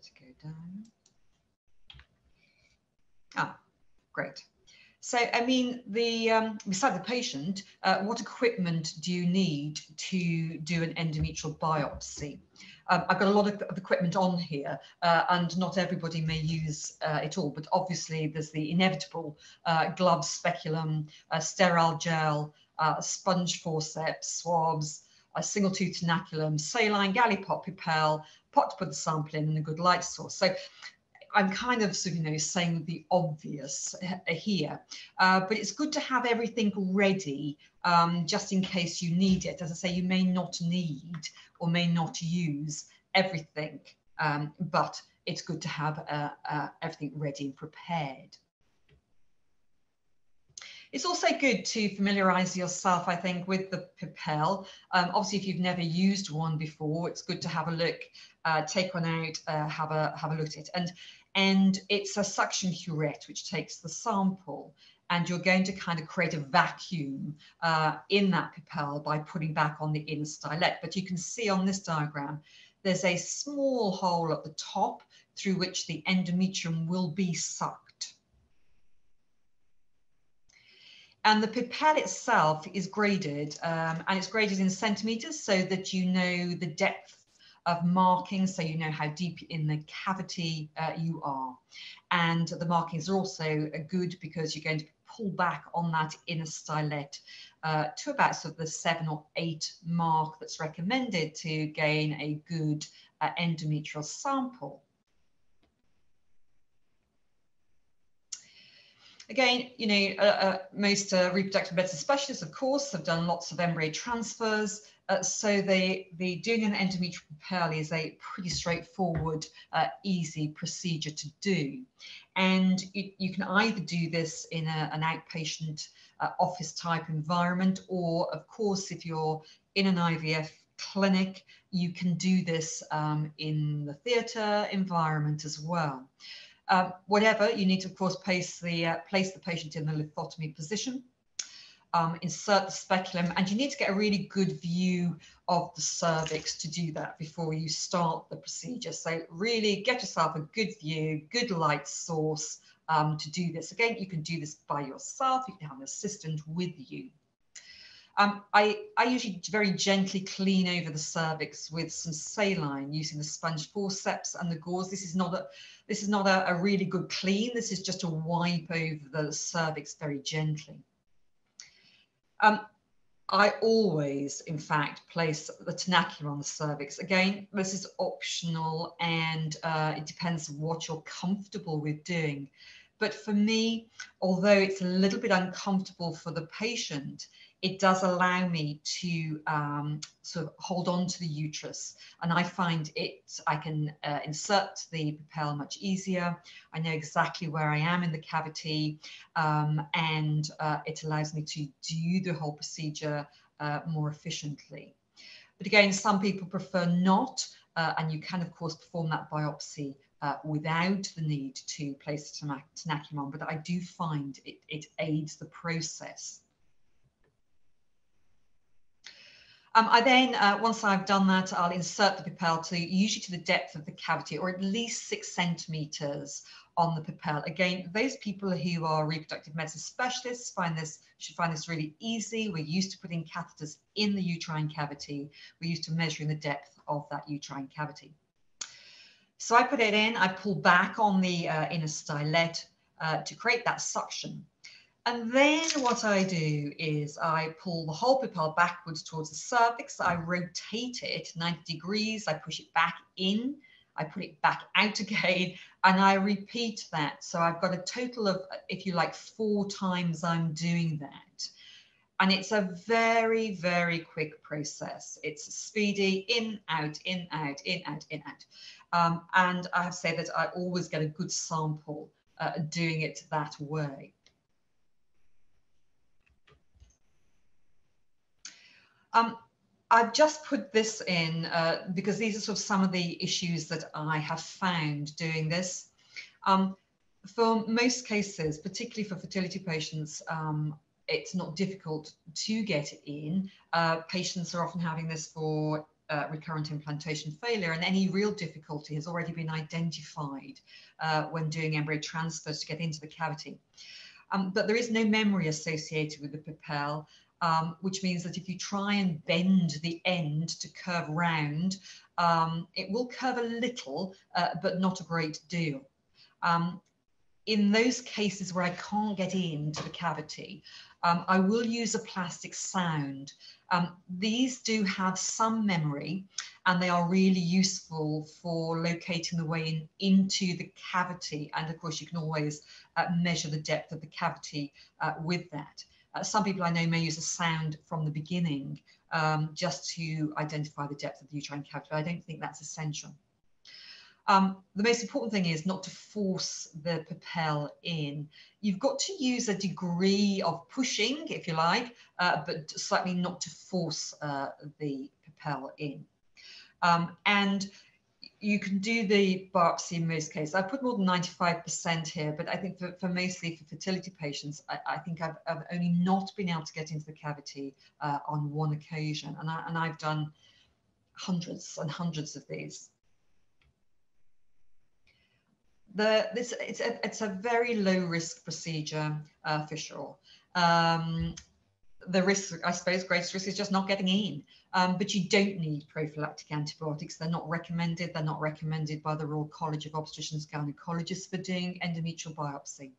better go down. Ah, great. So, I mean, the um, beside the patient, uh, what equipment do you need to do an endometrial biopsy? Um, I've got a lot of, equipment on here, uh, and not everybody may use uh, it all, but obviously there's the inevitable uh, glove, speculum, sterile gel, sponge forceps, swabs, a single tooth tenaculum, saline, Gallipot, Pipelle, pot to put the sample in, and a good light source. So I'm kind of, you know, saying the obvious here, uh, but it's good to have everything ready um, just in case you need it. As I say, you may not need or may not use everything, um, but it's good to have uh, uh, everything ready and prepared. It's also good to familiarize yourself, I think, with the Pipelle. Um, obviously, if you've never used one before, it's good to have a look, uh, take one out, uh, have a have a look at it. And and it's a suction curette which takes the sample and you're going to kind of create a vacuum uh, in that Pipelle by putting back on the inner stylet. But you can see on this diagram, there's a small hole at the top through which the endometrium will be sucked. And the Pipelle itself is graded, um, and it's graded in centimeters so that you know the depth of markings so you know how deep in the cavity uh, you are. And the markings are also uh, good because you're going to pull back on that inner stylet uh, to about sort of the seven or eight mark that's recommended to gain a good uh, endometrial sample. Again, you know, uh, uh, most uh, reproductive medicine specialists, of course, have done lots of embryo transfers. Uh, so the, the doing an endometrial Pipelle is a pretty straightforward, easy procedure to do. And you, you can either do this in a, an outpatient office type environment, or of course, if you're in an IVF clinic, you can do this um, in the theatre environment as well. Um, whatever, you need to, of course, place the, uh, place the patient in the lithotomy position um, insert the speculum, and you need to get a really good view of the cervix to do that before you start the procedure. So really get yourself a good view, good light source um, to do this. Again, you can do this by yourself. You can have an assistant with you. Um, I, I, usually very gently clean over the cervix with some saline using the sponge forceps and the gauze. This is not a this is not a, a really good clean. This is just a wipe over the cervix very gently. Um, I always, in fact, place the tenaculum on the cervix. Again, this is optional and uh, it depends what you're comfortable with doing. But for me, although it's a little bit uncomfortable for the patient, it does allow me to um, sort of hold on to the uterus. And I find it, I can uh, insert the Pipelle much easier. I know exactly where I am in the cavity, um, and uh, it allows me to do the whole procedure uh, more efficiently. But again, some people prefer not, uh, and you can, of course, perform that biopsy uh, without the need to place the tenaculum on, but I do find it, it aids the process. Um, I then, uh, once I've done that, I'll insert the Pipelle to usually to the depth of the cavity or at least six centimeters on the Pipelle. Again, those people who are reproductive medicine specialists find this should find this really easy. We're used to putting catheters in the uterine cavity. We're used to measuring the depth of that uterine cavity. So I put it in, I pull back on the uh, inner stylet uh, to create that suction. And then what I do is I pull the whole Pipelle backwards towards the cervix. I rotate it 90 degrees. I push it back in. I put it back out again and I repeat that. So I've got a total of, if you like, four times I'm doing that. And it's a very, very quick process. It's speedy, in, out, in, out, in, out, in, out. Um, and I have say that I always get a good sample uh, doing it that way. Um, I've just put this in uh, because these are sort of some of the issues that I have found doing this. Um, for most cases, particularly for fertility patients, um, it's not difficult to get in. Uh, patients are often having this for uh, recurrent implantation failure, and any real difficulty has already been identified uh, when doing embryo transfers to get into the cavity. Um, but there is no memory associated with the Pipelle, um, which means that if you try and bend the end to curve round, um, it will curve a little, uh, but not a great deal. Um, in those cases where I can't get into the cavity, um, I will use a plastic sound. Um, these do have some memory and they are really useful for locating the way in, into the cavity. And of course, you can always uh, measure the depth of the cavity uh, with that. Uh, some people I know may use a sound from the beginning um, just to identify the depth of the uterine cavity. I don't think that's essential. Um, the most important thing is not to force the Pipelle in. You've got to use a degree of pushing, if you like, uh, but slightly not to force uh, the Pipelle in. Um, and you can do the biopsy in most cases. I put more than 95% here, but I think for, for mostly for fertility patients, I, I think I've, I've, only not been able to get into the cavity uh, on one occasion. And, I, and I've done hundreds and hundreds of these the this it's a, it's a very low risk procedure uh, for sure. Um, the risk, I suppose, greatest risk is just not getting in. Um, but you don't need prophylactic antibiotics. They're not recommended. They're not recommended by the Royal College of Obstetricians and Gynecologists for doing endometrial biopsy.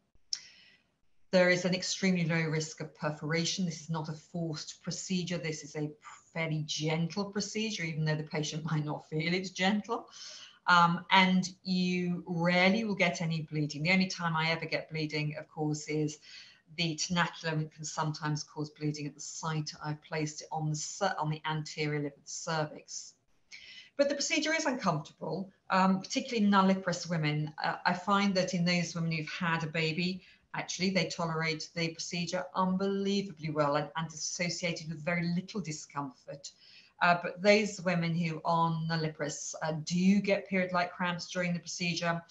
There is an extremely low risk of perforation. This is not a forced procedure. This is a fairly gentle procedure, even though the patient might not feel it's gentle. Um, and you rarely will get any bleeding. The only time I ever get bleeding, of course, is the tenaculum can sometimes cause bleeding at the site I've placed it on the, on the anterior lip of the cervix. But the procedure is uncomfortable, um, particularly nulliparous women. Uh, I find that in those women who've had a baby, actually they tolerate the procedure unbelievably well and, and associated with very little discomfort. Uh, but those women who are nulliparous uh, do get period-like cramps during the procedure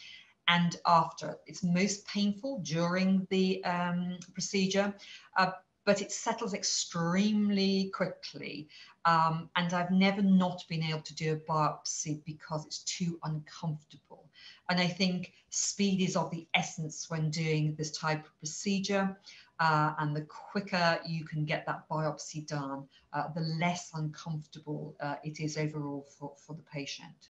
and after. It's most painful during the um, procedure, uh, but it settles extremely quickly. Um, and I've never not been able to do a biopsy because it's too uncomfortable. And I think speed is of the essence when doing this type of procedure uh, and the quicker you can get that biopsy done, uh, the less uncomfortable uh, it is overall for, for the patient.